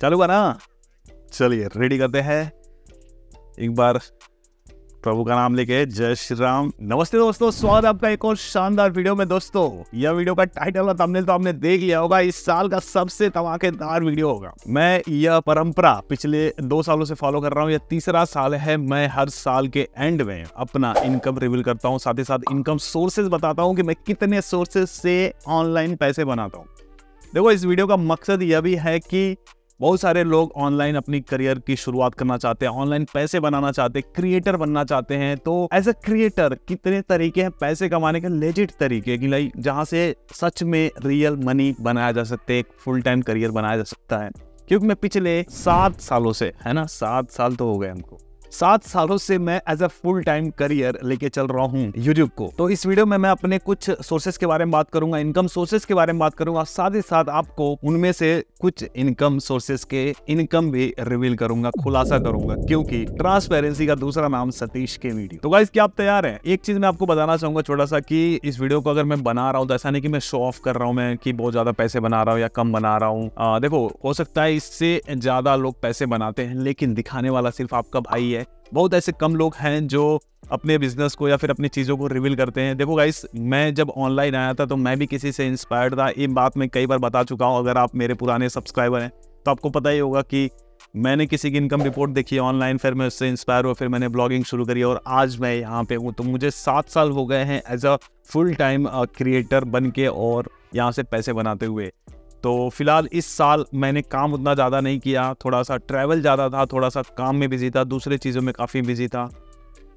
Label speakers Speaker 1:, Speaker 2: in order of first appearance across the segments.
Speaker 1: चालू का ना चलिए रेडी करते हैं। एक बार प्रभु का नाम लेके जय श्री राम। नमस्ते दोस्तों, स्वागत आपका एक और शानदार वीडियो में। दोस्तों, यह वीडियो का टाइटल और थंबनेल तो आपने देख लिया होगा। इस साल का सबसे धमाकेदार वीडियो होगा। मैं यह परंपरा पिछले दो सालों से फॉलो कर रहा हूँ। यह तीसरा साल है। मैं हर साल के एंड में अपना इनकम रिवील करता हूँ। साथ ही साथ इनकम सोर्सेज बताता हूँ कि मैं कितने सोर्सेज से ऑनलाइन पैसे बनाता हूँ। देखो, इस वीडियो का मकसद यह भी है कि बहुत सारे लोग ऑनलाइन अपनी करियर की शुरुआत करना चाहते हैं ऑनलाइन पैसे बनाना चाहते हैं क्रिएटर बनना चाहते हैं। तो एज ए क्रिएटर कितने तरीके हैं पैसे कमाने के लेजिट तरीके की लाइक जहाँ से सच में रियल मनी बनाया जा सकते हैं, एक फुल टाइम करियर बनाया जा सकता है। क्योंकि मैं पिछले सात सालों से, है ना? सात साल तो हो गए हमको। सात सालों से मैं as a full time career लेके चल रहा हूँ यूट्यूब को। तो इस वीडियो में मैं अपने कुछ सोर्सेस के बारे में बात करूँगा इनकम सोर्सेस के बारे में बात करूँगा, साथ ही साथ आपको उनमें से कुछ इनकम सोर्सेस के इनकम भी रिवील करूँगा, खुलासा करूँगा, क्योंकि ट्रांसपेरेंसी का दूसरा नाम सतीश के वीडियो तो गाइस क्या आप तैयार हैं? एक चीज़ मैं आपको बताना चाहूँगा छोटा सा कि इस वीडियो को अगर मैं बना रहा हूँ तो ऐसा नहीं कि मैं शो ऑफ़ कर रहा हूँ, मैं कि बहुत ज़्यादा पैसे बना रहा हूँ या कम बना रहा हूँ। देखो, हो सकता है इससे ज़्यादा लोग पैसे बनाते हैं, लेकिन दिखाने वाला सिर्फ़ आपका भाई है बहुत ऐसे कम लोग हैं जो अपने बिज़नेस को या फिर अपनी चीज़ों को रिवील करते हैं। देखो गाइस मैं जब ऑनलाइन आया था तो मैं भी किसी से इंस्पायर्ड था। ये बात मैं कई बार बता चुका हूँ, अगर आप मेरे पुराने सब्सक्राइबर हैं तो आपको पता ही होगा कि मैंने किसी की इनकम रिपोर्ट देखी ऑनलाइन फिर मैं उससे इंस्पायर हुआ, फिर मैंने ब्लॉगिंग शुरू करी और आज मैं यहाँ पे हूँ। तो मुझे सात साल हो गए हैं as a full time creator बन के और यहाँ से पैसे बनाते हुए। तो फ़िलहाल इस साल मैंने काम उतना ज़्यादा नहीं किया। थोड़ा सा ट्रैवल ज़्यादा था थोड़ा सा काम में बिज़ी था, दूसरे चीज़ों में काफ़ी बिज़ी था।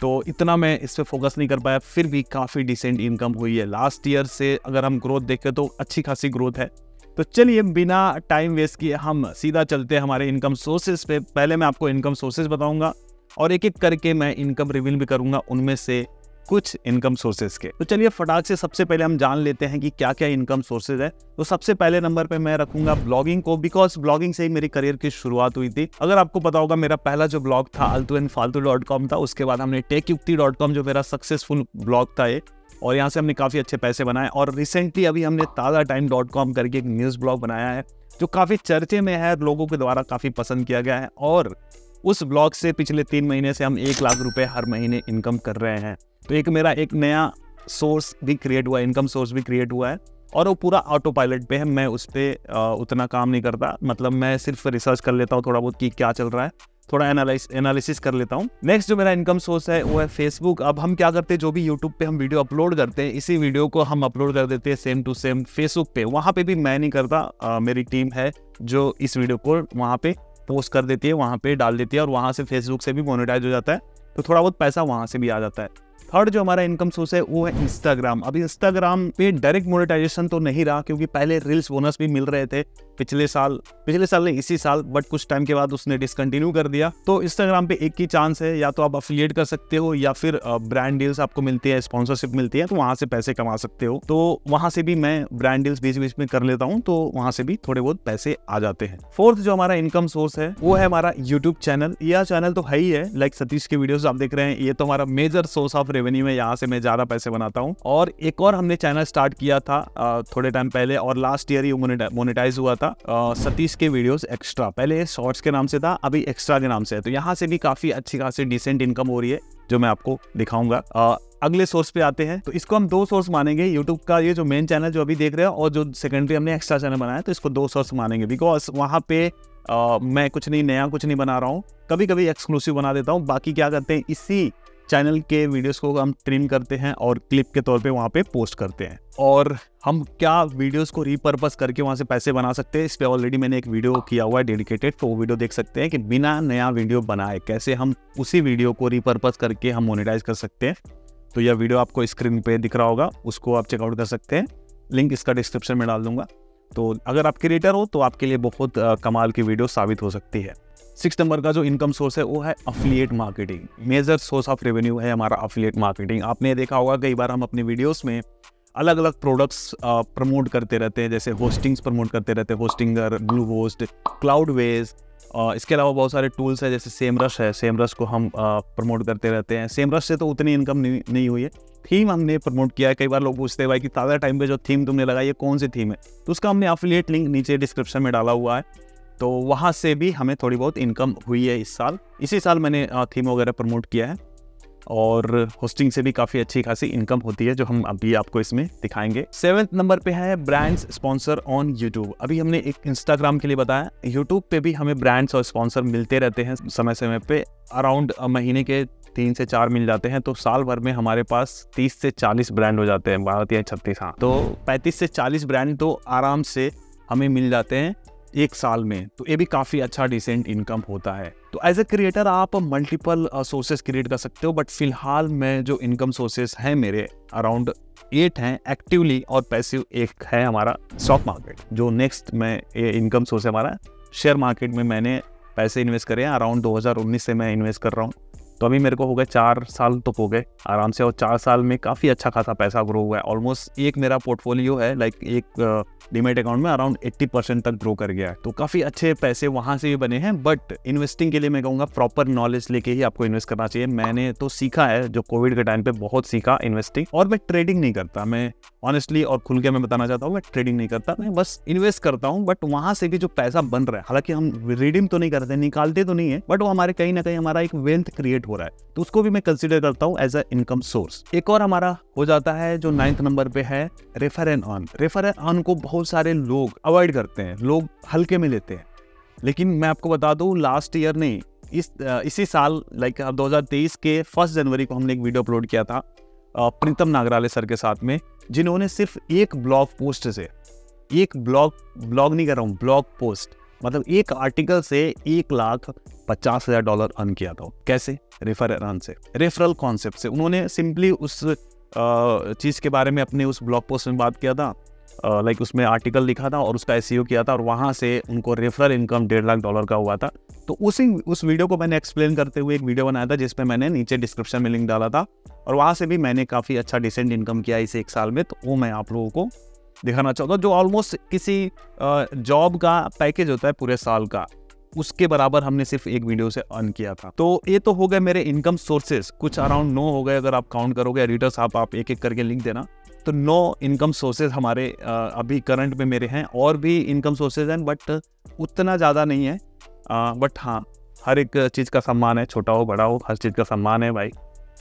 Speaker 1: तो इतना मैं इस पर फोकस नहीं कर पाया, फिर भी काफ़ी डिसेंट इनकम हुई है। लास्ट ईयर से अगर हम ग्रोथ देखें तो अच्छी खासी ग्रोथ है। तो चलिए, बिना टाइम वेस्ट किए हम सीधा चलते हैं हमारे इनकम सोर्सेज पे। पहले मैं आपको इनकम सोर्सेज बताऊँगा और एक एक करके मैं इनकम रिवील भी करूँगा। उनमें से कुछ इनकम सोर्सेज के। तो चलिए फटाक से सबसे पहले हम जान लेते हैं कि क्या क्या इनकम सोर्सेज है। तो सबसे पहले नंबर पे मैं रखूँगा ब्लॉगिंग को बिकॉज़ ब्लॉगिंग से ही मेरी करियर की शुरुआत हुई थी। अगर आपको पता होगा, मेरा पहला जो ब्लॉग था Altu and Faltu dot com था, उसके बाद हमने टेक युक्ति डॉट कॉम जो मेरा सक्सेसफुल ब्लॉग था, ये, और यहाँ से हमने काफ़ी अच्छे पैसे बनाए, और रिसेंटली अभी हमने ताज़ा टाइम डॉट कॉम करके एक न्यूज़ ब्लॉग बनाया है, जो काफ़ी चर्चे में है लोगों के द्वारा काफ़ी पसंद किया गया है, और उस ब्लॉग से पिछले तीन महीने से हम एक लाख रुपए हर महीने इनकम कर रहे हैं। तो एक मेरा एक नया सोर्स भी क्रिएट हुआ है इनकम सोर्स भी क्रिएट हुआ है और वो पूरा ऑटो पायलट पे है। मैं उस पर उतना काम नहीं करता। मतलब मैं सिर्फ़ रिसर्च कर लेता हूँ थोड़ा बहुत कि क्या चल रहा है। थोड़ा एनालिस एनालिसिस कर लेता हूँ। नेक्स्ट जो मेरा इनकम सोर्स है वो है फेसबुक अब हम क्या करते हैं? जो भी यूट्यूब पे हम वीडियो अपलोड करते हैं इसी वीडियो को हम अपलोड कर देते हैं सेम टू सेम फेसबुक पे। वहाँ पे भी मैं नहीं करता आ, मेरी टीम है जो इस वीडियो को वहाँ पे पोस्ट कर देती है, वहाँ पे डाल देती है और वहाँ से फेसबुक से भी मोनिटाइज हो जाता है तो थोड़ा बहुत पैसा वहाँ से भी आ जाता है। थर्ड जो हमारा इनकम सोर्स है, वो है इंस्टाग्राम अब इंस्टाग्राम पे डायरेक्ट मोनेटाइजेशन तो नहीं रहा, क्योंकि पहले रील्स बोनस भी मिल रहे थे पिछले साल। पिछले साल नहीं, इसी साल बट कुछ टाइम के बाद उसने डिसकंटिन्यू कर दिया। तो इंस्टाग्राम पे एक ही चांस है, या तो आप अफिलिएट कर सकते हो, या फिर ब्रांड डील्स आपको मिलती है स्पॉन्सरशिप मिलती है तो वहाँ से पैसे कमा सकते हो। तो वहाँ से भी मैं ब्रांड डील्स बीच बीच में कर लेता हूँ तो वहाँ से भी थोड़े बहुत पैसे आ जाते हैं। फोर्थ जो हमारा इनकम सोर्स है, वो है हमारा यूट्यूब चैनल यह चैनल तो है ही है लाइक सतीश के वीडियो आप देख रहे हैं, ये तो हमारा मेजर सोर्स ऑफ़ रेवेन्यू है यहाँ से मैं ज़्यादा पैसे बनाता हूँ। और एक और हमने चैनल स्टार्ट किया था थोड़े टाइम पहले और लास्ट ईयर ही मोनिटाइज हुआ था सतीश के वीडियोस एक्स्ट्रा पहले शॉर्ट्स के नाम से था अभी एक्स्ट्रा के नाम से है। तो यहाँ से भी काफ़ी अच्छी खासी डिसेंट इनकम हो रही है जो मैं आपको दिखाऊँगा। अगले सोर्स पे आते हैं। तो इसको हम दो सोर्स मानेंगे यूट्यूब का ये जो मेन चैनल जो अभी देख रहे हैं और जो सेकेंडरी हमने एक्स्ट्रा चैनल बनाया तो इसको दो सोर्स मानेंगे। बिकॉज़ वहाँ पे आ, मैं कुछ नहीं नया कुछ नहीं बना रहा हूँ। कभी कभी एक्सक्लूसिव बना देता हूँ। बाकी क्या करते हैं इसी चैनल के वीडियोस को हम ट्रिम करते हैं और क्लिप के तौर पे वहाँ पे पोस्ट करते हैं। और हम क्या वीडियोस को रीपर्पस करके वहाँ से पैसे बना सकते हैं, इस पर ऑलरेडी मैंने एक वीडियो किया हुआ है डेडिकेटेड तो वो वीडियो देख सकते हैं कि बिना नया वीडियो बनाए कैसे हम उसी वीडियो को रीपर्पस करके हम मोनिटाइज कर सकते हैं। तो यह वीडियो आपको स्क्रीन पर दिख रहा होगा, उसको आप चेकआउट कर सकते हैं। लिंक इसका डिस्क्रिप्शन में डाल दूँगा। तो अगर आप क्रिएटर हो तो आपके लिए बहुत कमाल की वीडियो साबित हो सकती है। सिक्स नंबर का जो इनकम सोर्स है वो है affiliate marketing major source of revenue है हमारा अफिलिएट मार्केटिंग आपने देखा होगा कई बार हम अपने वीडियोस में अलग अलग प्रोडक्ट्स प्रमोट करते रहते हैं जैसे होस्टिंग्स प्रमोट करते रहते हैं Hostinger Bluehost Cloudways इसके अलावा बहुत सारे टूल्स है जैसे सेम रश है सेम रश को हम प्रमोट करते रहते हैं। सेम रश से तो उतनी इनकम नहीं, नहीं हुई है। थीम हमने प्रमोट किया है। कई बार लोग पूछते हैं भाई कि ताज़ा टाइम पे जो थीम तुमने लगाई है कौन सी थीम है? तो उसका हमने अफिलिएट लिंक नीचे डिस्क्रिप्शन में डाला हुआ है। तो वहाँ से भी हमें थोड़ी बहुत इनकम हुई है इस साल। इसी साल मैंने थीम वगैरह प्रमोट किया है और होस्टिंग से भी काफ़ी अच्छी खासी इनकम होती है, जो हम अभी आपको इसमें दिखाएँगे। सेवेंथ नंबर पे है ब्रांड्स स्पॉन्सर ऑन यूट्यूब अभी हमने एक इंस्टाग्राम के लिए बताया यूट्यूब पे भी हमें ब्रांड्स और स्पॉन्सर मिलते रहते हैं समय समय पे। अराउंड महीने के तीन से चार मिल जाते हैं तो साल भर में हमारे पास तीस से चालीस ब्रांड हो जाते हैं बारह या छत्तीस हाँ। तो पैंतीस से चालीस ब्रांड तो आराम से हमें मिल जाते हैं। एक साल में तो ये भी काफ़ी अच्छा डिसेंट इनकम होता है। तो एज ए क्रिएटर आप मल्टीपल सोर्सेज क्रिएट कर सकते हो बट फ़िलहाल में जो इनकम सोर्सेज हैं मेरे अराउंड एट हैं एक्टिवली और पैसिव एक है हमारा स्टॉक मार्केट जो नेक्स्ट में, ये इनकम सोर्स है हमारा शेयर मार्केट में मैंने पैसे इन्वेस्ट करे हैं। अराउंड 2019 से मैं इन्वेस्ट कर रहा हूँ। तो अभी मेरे को हो गए चार साल तो हो गए। आराम से और चार साल में काफ़ी अच्छा खासा पैसा ग्रो हुआ है। ऑलमोस्ट एक मेरा पोर्टफोलियो है लाइक एक डीमेट अकाउंट में अराउंड 80 परसेंट तक ग्रो कर गया है। तो काफ़ी अच्छे पैसे वहाँ से भी बने हैं बट इन्वेस्टिंग के लिए मैं कहूँगा प्रॉपर नॉलेज लेके ही आपको इन्वेस्ट करना चाहिए। मैंने तो सीखा है, जो कोविड के टाइम पे बहुत सीखा इन्वेस्टिंग और मैं ट्रेडिंग नहीं करता। मैं ऑनेस्टली और खुल के मैं बताना चाहता हूँ, मैं ट्रेडिंग नहीं करता। मैं बस इन्वेस्ट करता हूँ बट वहाँ से भी जो पैसा बन रहा है, हालाँकि हम रिडीम तो नहीं करते निकालते तो नहीं है बट वो हमारे कहीं ना कहीं हमारा एक वेल्थ क्रिएट हो रहा है। तो उसको भी मैं कंसिडर करता हूँ एज अ इनकम सोर्स एक और हमारा हो जाता है जो नाइन्थ नंबर पे है refer and earn refer and earn को बहुत सारे लोग अवॉइड करते हैं, लोग हल्के में लेते हैं। लेकिन मैं आपको बता दूँ लास्ट ईयर नहीं इस, इसी साल लाइक 2023 के फ़र्स्ट जनवरी को हमने एक वीडियो अपलोड किया था प्रीतम नागराले सर के साथ में, जिन्होंने सिर्फ़ एक ब्लॉग पोस्ट से, एक ब्लॉग ब्लॉग नहीं कर रहा हूँ ब्लॉग पोस्ट मतलब एक आर्टिकल से एक लाख पचास हज़ार डॉलर अर्न किया था कैसे? रेफर रन से। रेफरल कॉन्सेप्ट से। उन्होंने सिंपली उस चीज़ के बारे में अपने उस ब्लॉग पोस्ट में बात किया था। लाइक उसमें आर्टिकल लिखा था और उसका एस e किया था और वहाँ से उनको रेफरल इनकम डेढ़ लाख डॉलर का हुआ था। तो उसी, उस वीडियो को मैंने एक्सप्लेन करते हुए एक वीडियो बनाया था जिसमें मैंने नीचे डिस्क्रिप्शन में लिंक डाला था। और वहाँ से भी मैंने काफ़ी अच्छा डिसेंट इनकम किया इस एक साल में। तो वो मैं आप लोगों को दिखाना चाहता हूँ जो ऑलमोस्ट किसी जॉब का पैकेज होता है पूरे साल का, उसके बराबर हमने सिर्फ़ एक वीडियो से अर्न किया था। तो ये तो हो गए मेरे इनकम सोर्सेज कुछ अराउंड नो हो गए अगर आप काउंट करोगे एडिटर्स आप आप एक एक करके लिंक देना। तो नो इनकम सोर्सेज हमारे अभी करंट में मेरे हैं। और भी इनकम सोर्सेज हैं बट उतना ज़्यादा नहीं है। बट हाँ हर एक चीज़ का सम्मान है, छोटा हो, बड़ा हो, हर चीज़ का सम्मान है भाई।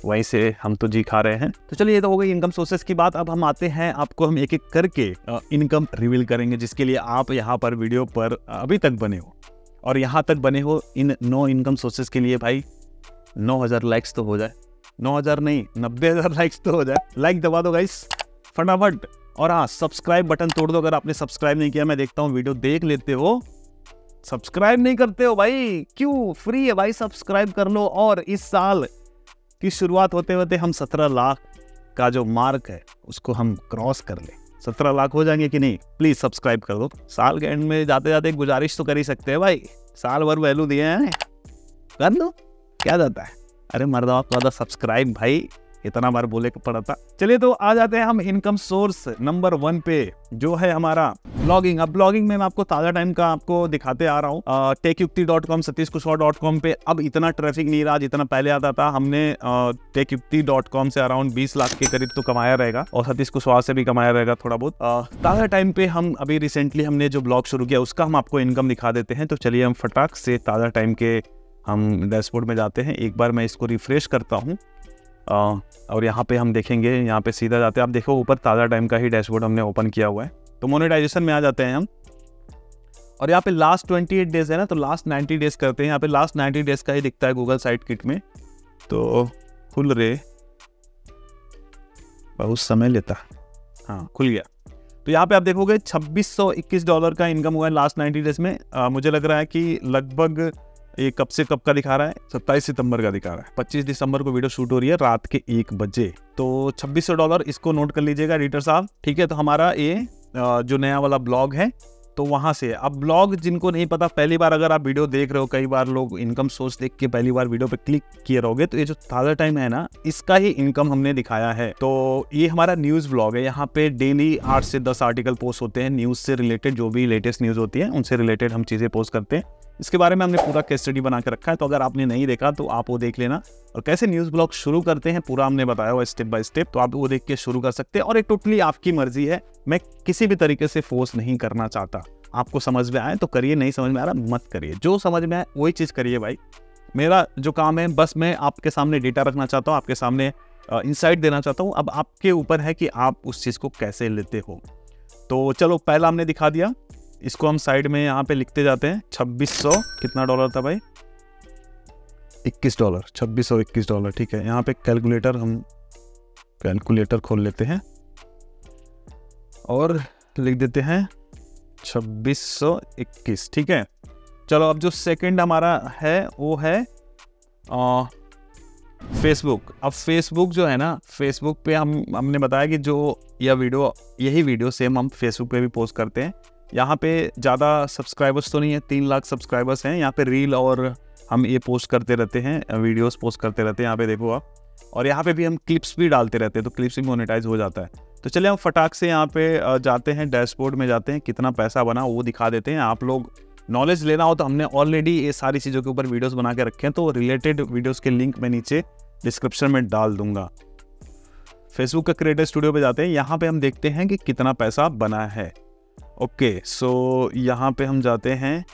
Speaker 1: वहीं से हम तो जी खा रहे हैं। तो चलिए, ये तो हो गई इनकम सोर्सेस की बात। अब हम आते हैं आपको हम एक एक करके इनकम रिवील करेंगे, जिसके लिए आप यहाँ पर वीडियो पर अभी तक बने हो। और यहाँ तक बने हो इन नो इनकम सोर्सेज के लिए भाई, नौ हज़ार लाइक्स तो हो जाए। नौ हज़ार नहीं, नब्बे हज़ार लाइक्स तो हो जाए। लाइक दबा दो गाइस फटाफट। और हाँ सब्सक्राइब बटन तोड़ दो, अगर आपने सब्सक्राइब नहीं किया, मैं देखता हूँ वीडियो देख लेते हो। सब्सक्राइब नहीं करते हो भाई, क्यों? फ्री है भाई सब्सक्राइब कर लो। और इस साल की शुरुआत होते होते हम सत्रह लाख का जो मार्क है, उसको हम क्रॉस कर लें। सत्रह लाख हो जाएँगे कि नहीं? प्लीज़ सब्सक्राइब कर दो। साल के एंड में जाते जाते गुजारिश तो कर ही सकते हैं भाई। साल भर वैल्यू दिए हैं। कर दो क्या जाता है? अरे मर्दा आप सब्सक्राइब भाई। इतना बार बोले पड़ा था। चलिए तो आ जाते हैं हम इनकम सोर्स नंबर वन पे, जो है हमारा ब्लॉगिंग अब ब्लॉगिंग में मैं आपको ताज़ा टाइम का आपको दिखाते आ रहा हूँ। Techyukti dot com Satish Kushwaha dot com पे अब इतना ट्रैफ़िक नहीं रहा जितना पहले आता था। हमने टेकयुक्ति डॉट कॉम से अराउंड बीस लाख के करीब तो कमाया रहेगा और सतीश कुशवाहा से भी कमाया रहेगा थोड़ा बहुत। ताज़ा टाइम पे हम अभी रिसेंटली हमने जो ब्लॉग शुरू किया, उसका हम आपको इनकम दिखा देते हैं। तो चलिए हम फटाक से ताज़ा टाइम के हम डैशबोर्ड में जाते हैं। एक बार मैं इसको रिफ्रेश करता हूँ। और यहाँ पे हम देखेंगे यहाँ पे सीधा जाते हैं। आप देखो ऊपर ताज़ा टाइम का ही डैशबोर्ड हमने ओपन किया हुआ है। तो मोनेटाइजेशन में आ जाते हैं हम। और यहाँ पे लास्ट ट्वेंटी एट डेज़ है ना तो लास्ट नाइन्टी डेज़ करते हैं। यहाँ पे लास्ट नाइन्टी डेज़ का ही दिखता है गूगल साइट किट में। तो खुल रहे बहुत समय लेता। हाँ खुल गया। तो यहाँ पे आप देखोगे 2621 डॉलर का इनकम हुआ है लास्ट 90 डेज़ में। आ, मुझे लग रहा है कि लगभग ये कब से कब का दिखा रहा है? सत्ताईस सितंबर का दिखा रहा है। पच्चीस दिसंबर को वीडियो शूट हो रही है रात के एक बजे। तो छब्बीस सौ डॉलर इसको नोट कर लीजिएगा एडिटर साहब, ठीक है? तो हमारा ये जो नया वाला ब्लॉग है तो वहाँ से। अब ब्लॉग जिनको नहीं पता, पहली बार अगर आप वीडियो देख रहे हो, कई बार लोग इनकम सोर्स देख के पहली बार वीडियो पे क्लिक किए रहोगे तो ये जो ताज़ा टाइम है ना, इसका ही इनकम हमने दिखाया है। तो ये हमारा न्यूज़ ब्लॉग है। यहाँ पे डेली आठ से दस आर्टिकल पोस्ट होते हैं। न्यूज़ से रिलेटेड जो भी लेटेस्ट न्यूज़ होती है, उनसे रिलेटेड हम चीज़ें पोस्ट करते हैं। इसके बारे में हमने पूरा केस स्टडी बना के रखा है तो अगर आपने नहीं देखा तो आप वो देख लेना। और कैसे न्यूज़ ब्लॉग शुरू करते हैं, पूरा हमने बताया हुआ स्टेप बाय स्टेप तो आप वो देख के शुरू कर सकते हैं। और एक टोटली आपकी मर्ज़ी है, मैं किसी भी तरीके से फोर्स नहीं करना चाहता। आपको समझ में आए तो करिए, नहीं समझ में आ रहा, मत करिए। जो समझ में आए वही चीज़ करिए भाई। मेरा जो काम है, बस मैं आपके सामने डेटा रखना चाहता हूँ, आपके सामने इंसाइट देना चाहता हूँ। अब आपके ऊपर है कि आप उस चीज़ को कैसे लेते हो। तो चलो, पहला हमने दिखा दिया। इसको हम साइड में यहाँ पे लिखते जाते हैं छब्बीस सौ कितना डॉलर था भाई? इक्कीस डॉलर छब्बीस सौ इक्कीस डॉलर ठीक है। यहाँ पे कैलकुलेटर हम कैलकुलेटर खोल लेते हैं और लिख देते हैं छब्बीस सौ इक्कीस ठीक है। चलो अब जो सेकंड हमारा है वो है आ, फेसबुक अब फेसबुक जो है ना फेसबुक पे हम हमने बताया कि जो यह वीडियो यही वीडियो सेम हम फेसबुक पे भी पोस्ट करते हैं। यहाँ पे ज़्यादा सब्सक्राइबर्स तो नहीं है, तीन लाख सब्सक्राइबर्स हैं। यहाँ पे रील और हम ये पोस्ट करते रहते हैं वीडियोस पोस्ट करते रहते हैं, यहाँ पे देखो आप। और यहाँ पे भी हम क्लिप्स भी डालते रहते हैं तो क्लिप्स भी मोनेटाइज हो जाता है। तो चलिए हम फटाक से यहाँ पे जाते हैं डैशबोर्ड में जाते हैं, कितना पैसा बना वो दिखा देते हैं। आप लोग नॉलेज लेना हो तो हमने ऑलरेडी ये सारी चीज़ों के ऊपर वीडियोस बना के रखे हैं तो रिलेटेड वीडियोस के लिंक मैं नीचे डिस्क्रिप्शन में डाल दूँगा। फेसबुक का क्रिएटर स्टूडियो पे जाते हैं। यहाँ पे हम देखते हैं कि कितना पैसा बना है। ओके सो यहाँ पे हम जाते हैं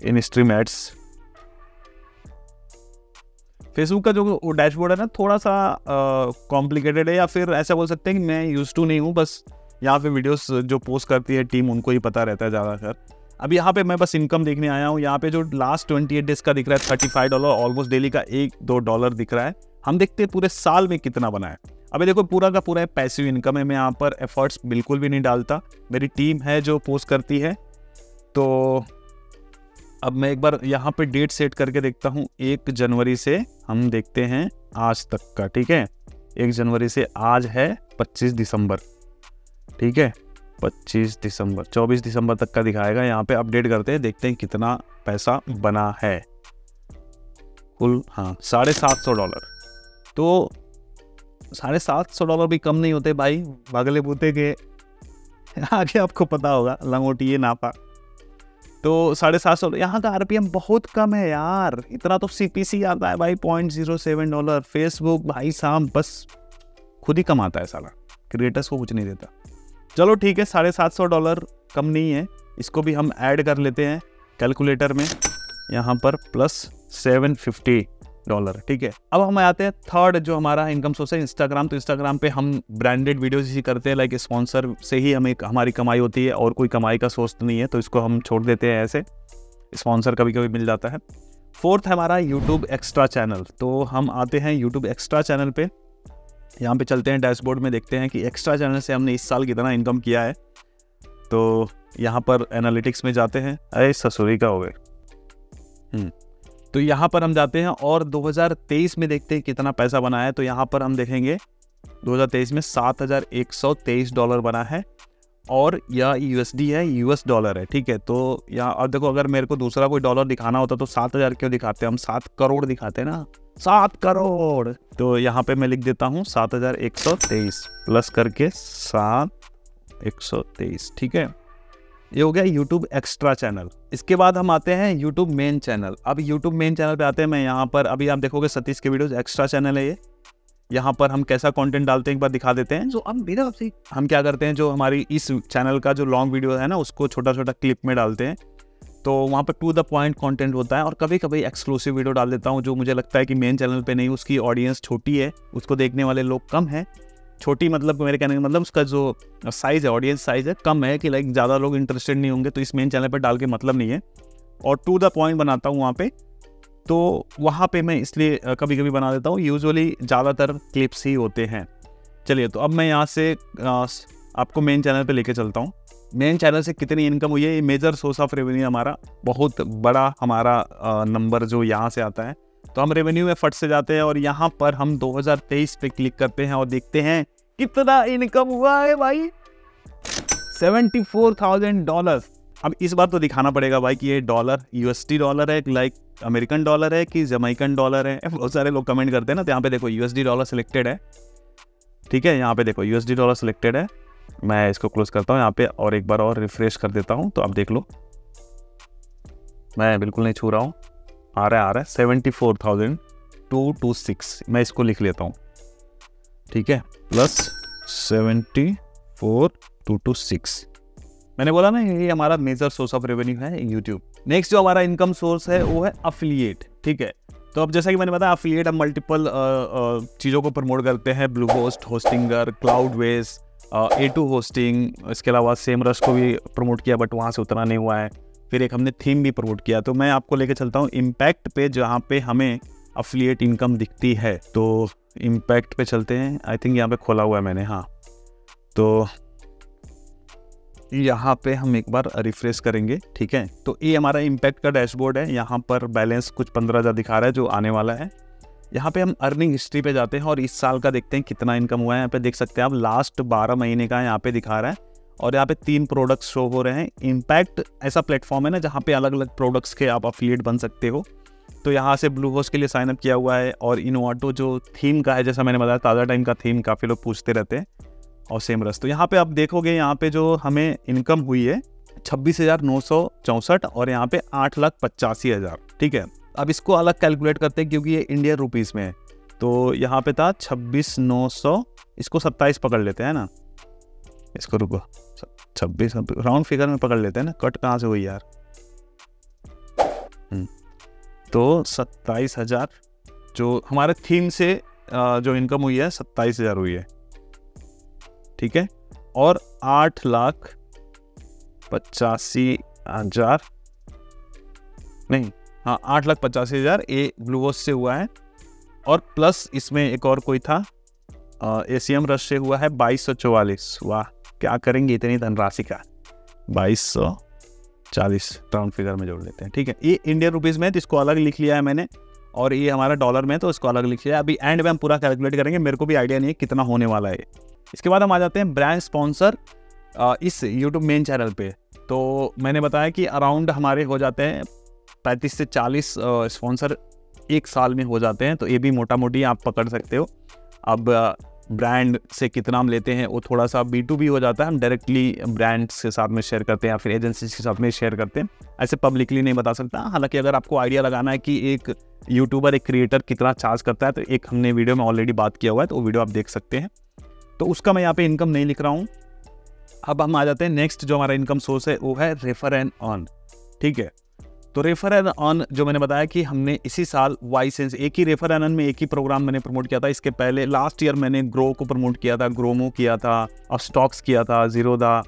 Speaker 1: इन स्ट्रीम एड्स फेसबुक का जो डैशबोर्ड है ना थोड़ा सा कॉम्प्लिकेटेड है या फिर ऐसा बोल सकते हैं कि मैं यूज़ टू नहीं हूँ, बस यहाँ पे वीडियोस जो पोस्ट करती है टीम उनको ही पता रहता है ज़्यादातर। अब यहाँ पे मैं बस इनकम देखने आया हूँ, यहाँ पे जो लास्ट ट्वेंटी एट डेज़ का दिख रहा है thirty five dollar almost daily का एक, दो डॉलर दिख रहा है। हम देखते हैं पूरे साल में कितना बना है। अभी देखो, पूरा का पूरा पैसिव इनकम है, मैं यहाँ पर एफर्ट्स बिल्कुल भी नहीं डालता। मेरी टीम है जो पोस्ट करती है तो अब मैं एक बार यहाँ पे डेट सेट करके देखता हूँ। एक जनवरी से हम देखते हैं आज तक का, ठीक है? एक जनवरी से आज है पच्चीस दिसंबर, ठीक है? पच्चीस दिसंबर, चौबीस दिसंबर तक का दिखाएगा। यहाँ पे अपडेट करते हैं, देखते हैं कितना पैसा बना है। कुल हाँ साढ़े सात सौ डॉलर। तो साढ़े सात सौ डॉलर भी कम नहीं होते भाई। बागले बूते के। आगे आपको पता होगा लंगोटिए नापा। तो साढ़े सात सौ, यहाँ का आरपीएम बहुत कम है यार। इतना तो सीपीसी आता है भाई point zero seven dollar Facebook भाई साहब, बस खुद ही कमाता है साला। क्रिएटर्स को कुछ नहीं देता। चलो ठीक है, साढ़े सात सौ डॉलर कम नहीं है। इसको भी हम ऐड कर लेते हैं कैलकुलेटर में। यहाँ पर प्लस सेवन फिफ्टी डॉलर ठीक है? अब हम आते हैं थर्ड जो हमारा इनकम सोर्स है इंस्टाग्राम तो इंस्टाग्राम पे हम ब्रांडेड वीडियोज़ ही करते हैं लाइक स्पॉन्सर से ही हमें हमारी कमाई होती है और कोई कमाई का सोर्स नहीं है तो इसको हम छोड़ देते हैं ऐसे। स्पॉन्सर कभी कभी मिल जाता है। फोर्थ हमारा यूट्यूब एक्स्ट्रा चैनल तो हम आते हैं यूट्यूब एक्स्ट्रा चैनल पे। यहाँ पे चलते हैं डैशबोर्ड में देखते हैं कि एक्स्ट्रा चैनल से हमने इस साल कितना इनकम किया है। तो यहाँ पर एनालिटिक्स में जाते हैं। अरे ससुरी का हो गए। हम्म, तो यहाँ पर हम जाते हैं और 2023 में देखते हैं कितना पैसा बना है। तो यहाँ पर हम देखेंगे 2023 में 7,123 डॉलर बना है और यह यूएसडी है यूएस डॉलर है ठीक है। तो यहाँ अब देखो अगर मेरे को दूसरा कोई डॉलर दिखाना होता तो सात हज़ार क्यों दिखाते हैं? हम सात करोड़ दिखाते हैं ना। सात करोड़! तो यहाँ पे मैं लिख देता हूँ सात हज़ार एक सौ तेईस प्लस करके सात एक सौ तेईस ठीक है। ये हो गया यूट्यूब एक्स्ट्रा चैनल इसके बाद हम आते हैं यूट्यूब मेन चैनल अब यूट्यूब मेन चैनल पे आते हैं मैं यहाँ पर अभी आप देखोगे सतीश के वीडियोस एक्स्ट्रा चैनल है ये। यहाँ पर हम कैसा कंटेंट डालते हैं एक बार दिखा देते हैं। जो अब मेरा हम क्या करते हैं जो हमारी इस चैनल का जो लॉन्ग वीडियो है ना उसको छोटा छोटा क्लिप में डालते हैं। तो वहाँ पर टू द पॉइंट कंटेंट होता है और कभी कभी एक्सक्लूसिव वीडियो डाल देता हूँ जो मुझे लगता है कि मेन चैनल पे नहीं उसकी ऑडियंस छोटी है उसको देखने वाले लोग कम हैं। छोटी मतलब मेरे कहने का मतलब उसका जो साइज़ है ऑडियंस साइज़ है, कम है कि लाइक ज़्यादा लोग इंटरेस्टेड नहीं होंगे तो इस मेन चैनल पर डाल के मतलब नहीं है। और टू द पॉइंट बनाता हूँ वहाँ पर तो वहाँ पे मैं इसलिए कभी कभी बना देता हूँ यूजुअली ज़्यादातर क्लिप्स ही होते हैं। चलिए तो अब मैं यहाँ से आपको मेन चैनल पे लेके चलता हूँ। मेन चैनल से कितनी इनकम हुई है? ये मेजर सोर्स ऑफ़ रेवेन्यू हमारा, बहुत बड़ा हमारा नंबर जो यहाँ से आता है। तो हम रेवेन्यू में फट से जाते हैं और यहाँ पर हम 2023 पे क्लिक करते हैं और देखते हैं कितना इनकम हुआ है भाई। 74,000 डॉलर अब इस बार तो दिखाना पड़ेगा भाई कि ये डॉलर यूएसडी डॉलर है लाइक अमेरिकन डॉलर है कि जमाइकन डॉलर है। बहुत सारे लोग कमेंट करते हैं ना तो यहाँ पे देखो यूएसडी डॉलर सिलेक्टेड है। ठीक है यहाँ पे देखो यूएसडी डॉलर सिलेक्टेड है। मैं इसको क्लोज करता हूँ यहाँ पे और एक बार और रिफ्रेश कर देता हूँ तो आप देख लो। मैं बिल्कुल नहीं छू रहा हूँ। आ रहा है, आ रहा है seventy four thousand two two six मैं इसको लिख लेता हूँ। ठीक है? Plus seventy four two two six मैंने बोला ना, ये हमारा मेजर सोर्स ऑफ़ रेवेन्यू है यूट्यूब नेक्स्ट जो हमारा इनकम सोर्स है, वो है अफिलिएट ठीक है? तो अब जैसा कि मैंने बताया अफिलिएट हम मल्टीपल चीज़ों को प्रमोट करते हैं। ब्लू होस्ट होस्टिंगर क्लाउड वेस ए टू होस्टिंग इसके अलावा सेम रस को भी प्रमोट किया बट वहाँ से उतना नहीं हुआ है। फिर एक हमने थीम भी प्रमोट किया। तो मैं आपको लेके चलता हूँ इम्पैक्ट पे, जहाँ पे हमें अफिलिएट इनकम दिखती है। तो इम्पैक्ट पे चलते हैं। आई थिंक यहाँ पे खोला हुआ है मैंने हाँ। तो यहाँ पे हम एक बार रिफ्रेश करेंगे, ठीक है? तो ये हमारा इम्पैक्ट का डैशबोर्ड है। यहाँ पर बैलेंस कुछ पंद्रह हज़ार दिखा रहा है, जो आने वाला है। यहाँ पे हम अर्निंग हिस्ट्री पे जाते हैं और इस साल का देखते हैं कितना इनकम हुआ है। यहाँ पे देख सकते हैं आप लास्ट बारह महीने का यहाँ पे दिखा रहा है। और यहाँ पे तीन प्रोडक्ट्स शो हो रहे हैं। इम्पैक्ट ऐसा प्लेटफॉर्म है ना, जहाँ पे अलग अलग प्रोडक्ट्स के आप अफिलिएट बन सकते हो। तो यहाँ से ब्लू होस्ट के लिए साइनअप किया हुआ है और इनोवाटो जो थीम का है, जैसा मैंने बताया, ताज़ा टाइम का थीम काफ़ी लोग पूछते रहते हैं। और सेम रस। तो यहाँ पे आप देखोगे, यहाँ पे जो हमें इनकम हुई है, छब्बीस हज़ार नौ सौ चौंसठ और यहाँ पे आठ लाख पचासी हज़ार। ठीक है? अब इसको अलग कैलकुलेट करते हैं, क्योंकि ये इंडियन रुपीज़ में है। तो यहाँ पे था छब्बीस नौ सौ, इसको सत्ताईस पकड़ लेते हैं ना? इसको रुको। छब्बीस राउंड फिगर में पकड़ लेते हैं ना। कट कहाँ से हुई यार? हम्म, तो सत्ताईस हज़ार जो हमारे थीम से जो इनकम हुई है सत्ताईस हज़ार हुई है। ठीक है? और आठ लाख पचासी हज़ार नहीं हाँ आठ लाख पचासी हज़ार ए ब्लूवोस से हुआ है। और प्लस इसमें एक और कोई था ए सी एम रश से हुआ है बाईस सौ चौवालीस। वाह। क्या करेंगे इतनी धनराशि का? बाईस सौ चालीस। राउंड फिगर में जोड़ लेते हैं ठीक है? ये इंडियन रुपीज़ में तो इसको अलग लिख लिया है मैंने और ये हमारा डॉलर में तो इसको अलग लिख लिया अभी एंड में हम पूरा कैलकुलेट करेंगे मेरे को भी आइडिया नहीं है कितना होने वाला है इसके बाद हम आ जाते हैं ब्रांड स्पॉन्सर इस यूट्यूब मेन चैनल पे। तो मैंने बताया कि अराउंड हमारे हो जाते हैं पैंतीस से चालीस स्पॉन्सर एक साल में हो जाते हैं तो ये भी मोटा मोटी आप पकड़ सकते हो। अब ब्रांड से कितना हम लेते हैं, वो थोड़ा सा बी टू बी हो जाता है। हम डायरेक्टली ब्रांड्स के साथ में शेयर करते हैं या फिर एजेंसी के साथ में शेयर करते हैं। ऐसे पब्लिकली नहीं बता सकता। हालाँकि अगर आपको आइडिया लगाना है कि एक यूट्यूबर एक क्रिएटर कितना चार्ज करता है तो एक हमने वीडियो में ऑलरेडी बात किया हुआ है तो वो वीडियो आप देख सकते हैं। तो उसका मैं यहाँ पे इनकम नहीं लिख रहा हूँ। अब हम आ जाते हैं नेक्स्ट जो हमारा इनकम सोर्स है, वो है रेफर एंड ऑन ठीक है? तो रेफर एंड ऑन जो मैंने बताया कि हमने इसी साल वाई सेंस एक ही रेफर एंड में एक ही प्रोग्राम मैंने प्रमोट किया था। इसके पहले लास्ट ईयर मैंने ग्रो को प्रमोट किया था ग्रोमो किया था और स्टॉक्स किया था जीरोदा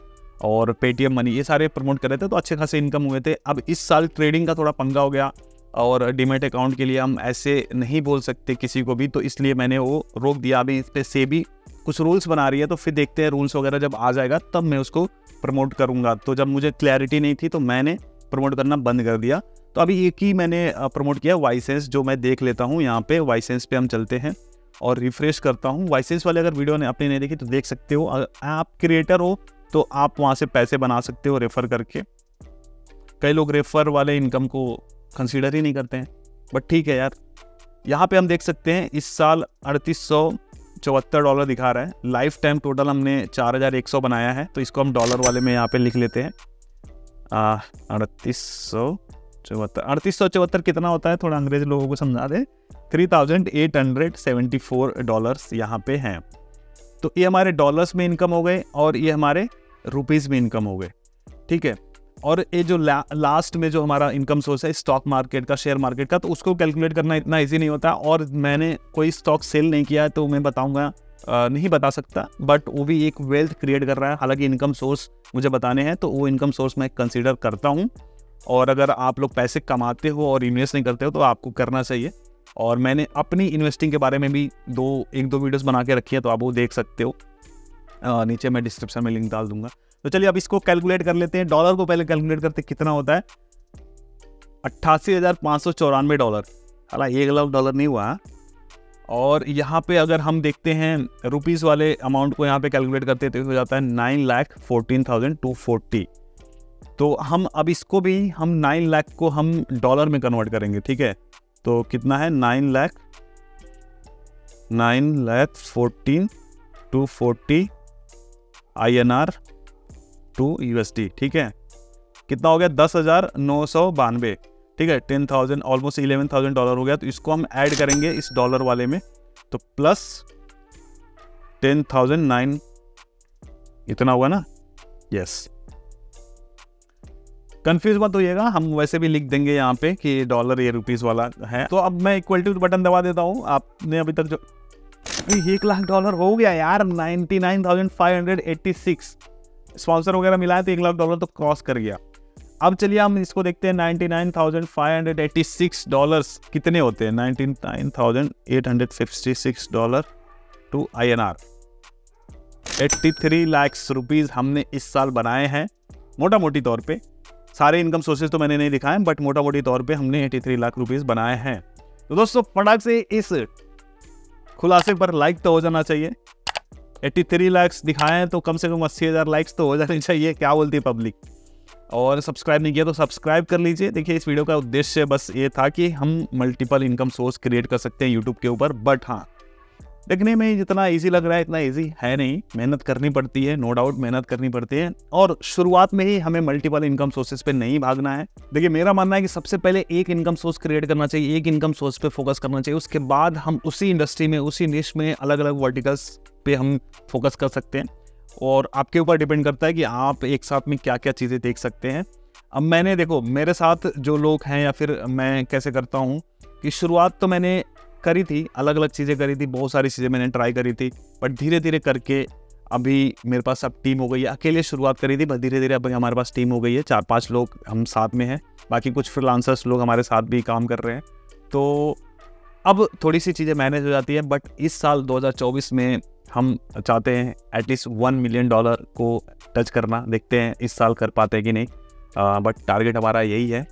Speaker 1: और पेटीएम मनी ये सारे प्रमोट कर रहे थे तो अच्छे खासे इनकम हुए थे। अब इस साल ट्रेडिंग का थोड़ा पंगा हो गया और डीमेट अकाउंट के लिए हम ऐसे नहीं बोल सकते किसी को भी तो इसलिए मैंने वो रोक दिया। अभी इस पर से भी कुछ रूल्स बना रही है तो फिर देखते हैं रूल्स वगैरह जब आ जाएगा तब मैं उसको प्रमोट करूँगा। तो जब मुझे क्लैरिटी नहीं थी तो मैंने प्रमोट करना बंद कर दिया। तो अभी एक ही मैंने प्रमोट किया वाइसेंस जो मैं देख लेता हूँ यहाँ पे। वाइसेंस पे हम चलते हैं और रिफ्रेश करता हूँ। वाइसेंस वाले अगर वीडियो ने अपनी नहीं देखी तो देख सकते हो। आप क्रिएटर हो तो आप वहाँ से पैसे बना सकते हो रेफ़र करके। कई लोग रेफ़र वाले इनकम को कंसिडर ही नहीं करते हैं। बट ठीक है यार। यहाँ पे हम देख सकते हैं, इस साल अड़तीस सौ चौहत्तर डॉलर दिखा रहा है। लाइफ टाइम टोटल हमने चार हज़ार एक सौ बनाया है तो इसको हम डॉलर वाले में यहाँ पे लिख लेते हैं। अड़तीस सौ चौहत्तर। अड़तीस सौ चौहत्तर कितना होता है? थोड़ा अंग्रेज़ लोगों को समझा दे। Three thousand eight hundred seventy four dollars यहाँ पे हैं। तो ये हमारे डॉलर्स में इनकम हो गए और ये हमारे रुपीज़ में इनकम हो गए। ठीक है? और ये जो ला, लास्ट में जो हमारा इनकम सोर्स है स्टॉक मार्केट का शेयर मार्केट का तो उसको कैलकुलेट करना इतना इजी नहीं होता। और मैंने कोई स्टॉक सेल नहीं किया है तो मैं बताऊँगा नहीं बता सकता बट वो भी एक वेल्थ क्रिएट कर रहा है। हालाँकि इनकम सोर्स मुझे बताने हैं तो वो इनकम सोर्स मैं कंसिडर करता हूँ। और अगर आप लोग पैसे कमाते हो और इन्वेस्ट नहीं करते हो तो आपको करना चाहिए। और मैंने अपनी इन्वेस्टिंग के बारे में भी दो एक दो वीडियोस बना के रखी है तो आप वो देख सकते हो। आ, नीचे मैं डिस्क्रिप्शन में लिंक डाल दूँगा। तो चलिए अब इसको कैलकुलेट कर लेते हैं। डॉलर को पहले कैलकुलेट करते कितना होता है? अट्ठासी हज़ार पाँच सौ चौरानवे डॉलर हालाँकि एक लाख डॉलर नहीं हुआ और यहाँ पे अगर हम देखते हैं रुपीज़ वाले अमाउंट को यहाँ पे कैलकुलेट करते हैं तो हो जाता है nine lakh fourteen thousand two forty तो हम अब इसको भी, हम नाइन लाख को हम डॉलर में कन्वर्ट करेंगे, ठीक है? तो कितना है? Nine lakh nine lakh fourteen two forty I N R to USD ठीक है? कितना हो गया? दस हज़ार नौ सौ बानवे। ठीक है ten thousand almost eleven thousand dollar हो गया तो इसको हम ऐड करेंगे इस डॉलर वाले में तो प्लस टेन थाउज़ेंड नाइन इतना हुआ ना? यस कंफ्यूज मत होइएगा हम वैसे भी लिख देंगे यहाँ पे कि डॉलर ये रुपीस वाला है तो अब मैं इक्वल टू बटन दबा देता हूँ आपने अभी तक जो एक लाख डॉलर हो गया यार 99,586 स्पॉन्सर वगैरह मिला है तो एक लाख डॉलर तो क्रॉस कर गया। अब चलिए हम इसको देखते हैं 99,586 डॉलर्स कितने होते हैं? 99,856 dollar to I N R eighty three lakhs rupees हमने इस साल बनाए हैं मोटा मोटी तौर पे। सारे इनकम सोर्सेज तो मैंने नहीं दिखाए बट मोटा मोटी तौर पे हमने 83 लाख रुपीस बनाए हैं। तो दोस्तों फटाक से इस खुलासे पर लाइक तो हो जाना चाहिए। 83 लाख्स दिखाए तो कम से कम अस्सी हज़ार लाइक्स तो हो जाने चाहिए क्या बोलती है पब्लिक और सब्सक्राइब नहीं किया तो सब्सक्राइब कर लीजिए। देखिए, इस वीडियो का उद्देश्य बस ये था कि हम मल्टीपल इनकम सोर्स क्रिएट कर सकते हैं यूट्यूब के ऊपर बट हाँ देखने में जितना इजी लग रहा है, इतना इजी है नहीं। मेहनत करनी पड़ती है नो डाउट मेहनत करनी पड़ती है। और शुरुआत में ही हमें मल्टीपल इनकम सोर्सेज पे नहीं भागना है। देखिए, मेरा मानना है कि सबसे पहले एक इनकम सोर्स क्रिएट करना चाहिए, एक इनकम सोर्स पे फोकस करना चाहिए। उसके बाद हम उसी इंडस्ट्री में, उसी निश में अलग अलग वर्टिकल्स पे हम फोकस कर सकते हैं। और आपके ऊपर डिपेंड करता है कि आप एक साथ में क्या क्या चीज़ें देख सकते हैं। अब मैंने देखो, मेरे साथ जो लोग हैं या फिर मैं कैसे करता हूँ कि शुरुआत तो मैंने करी थी अलग अलग चीज़ें करी थी, बहुत सारी चीज़ें मैंने ट्राई करी थी, बट धीरे धीरे करके अभी मेरे पास अब टीम हो गई है। अकेले शुरुआत करी थी बस धीरे धीरे अभी हमारे पास टीम हो गई है चार पाँच लोग हम साथ में हैं, बाकी कुछ फ्रीलांसर्स लोग हमारे साथ भी काम कर रहे हैं। तो अब थोड़ी सी चीज़ें मैनेज हो जाती है, बट इस साल 2024 में हम चाहते हैं at least one million dollar को टच करना, देखते हैं इस साल कर पाते हैं कि नहीं। बट टारगेट हमारा यही है।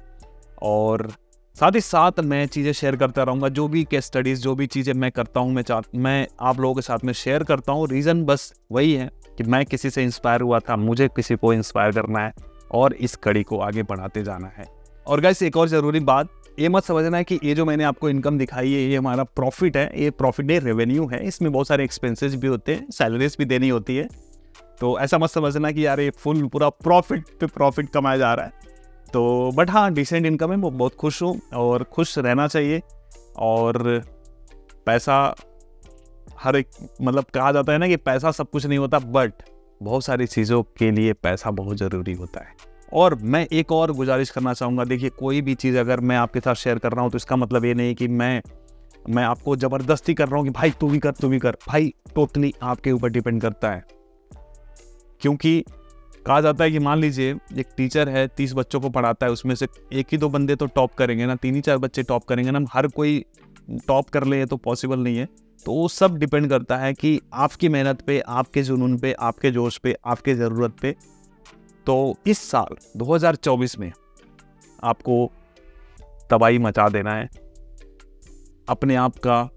Speaker 1: और साथ ही साथ मैं चीज़ें शेयर करता रहूँगा, जो भी केस स्टडीज़ जो भी चीज़ें मैं करता हूँ, मैं चाह, मैं आप लोगों के साथ में शेयर करता हूँ। रीज़न बस वही है कि मैं किसी से इंस्पायर हुआ था, मुझे किसी को इंस्पायर करना है और इस कड़ी को आगे बढ़ाते जाना है। और गैस एक और ज़रूरी बात ये मत समझना है कि ये जो मैंने आपको इनकम दिखाई है, ये हमारा प्रॉफिट है, ये प्रॉफिट नहीं रेवेन्यू है। इसमें बहुत सारे एक्सपेंसेस भी होते हैं सैलरीज भी देनी होती है। तो ऐसा मत समझना कि यार ये फुल पूरा प्रॉफिट पे प्रॉफिट कमाया जा रहा है। तो बट हाँ डिसेंट इनकम है वो बहुत खुश हूँ और खुश रहना चाहिए और पैसा हर एक मतलब कहा जाता है ना कि पैसा सब कुछ नहीं होता बट बहुत सारी चीज़ों के लिए पैसा बहुत ज़रूरी होता है। और मैं एक और गुजारिश करना चाहूँगा। देखिए, कोई भी चीज़ अगर मैं आपके साथ शेयर कर रहा हूँ तो इसका मतलब ये नहीं कि मैं मैं आपको ज़बरदस्ती कर रहा हूँ कि भाई तू भी कर, तू भी कर। भाई टोटली आपके ऊपर डिपेंड करता है। क्योंकि कहा जाता है कि मान लीजिए, एक टीचर है, तीस बच्चों को पढ़ाता है, उसमें से एक ही दो बंदे तो टॉप करेंगे ना, तीन ही चार बच्चे टॉप करेंगे ना, हर कोई टॉप कर ले तो पॉसिबल नहीं है। तो वो सब डिपेंड करता है कि आपकी मेहनत पे, आपके जुनून पे, आपके जोश पे, आपके ज़रूरत पे तो इस साल 2024 में आपको तबाही मचा देना है। अपने आप का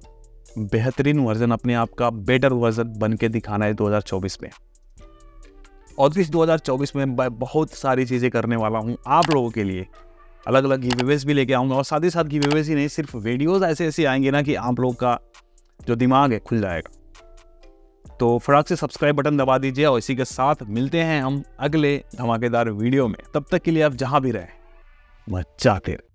Speaker 1: बेहतरीन वर्जन, अपने आप का बेटर वर्जन बन के दिखाना है 2024 में। और इस 2024 में मैं बहुत सारी चीज़ें करने वाला हूँ आप लोगों के लिए। अलग अलग गिवेवेज भी लेके आऊँगा और साथ ही साथ गिवेवेज ही नहीं, सिर्फ़ वीडियोज़ ऐसे ऐसे आएँगे ना कि आप लोग का जो दिमाग है खुल जाएगा। तो फटाक से सब्सक्राइब बटन दबा दीजिए और इसी के साथ मिलते हैं हम अगले धमाकेदार वीडियो में। तब तक के लिए आप जहाँ भी रहें मचाते रहे।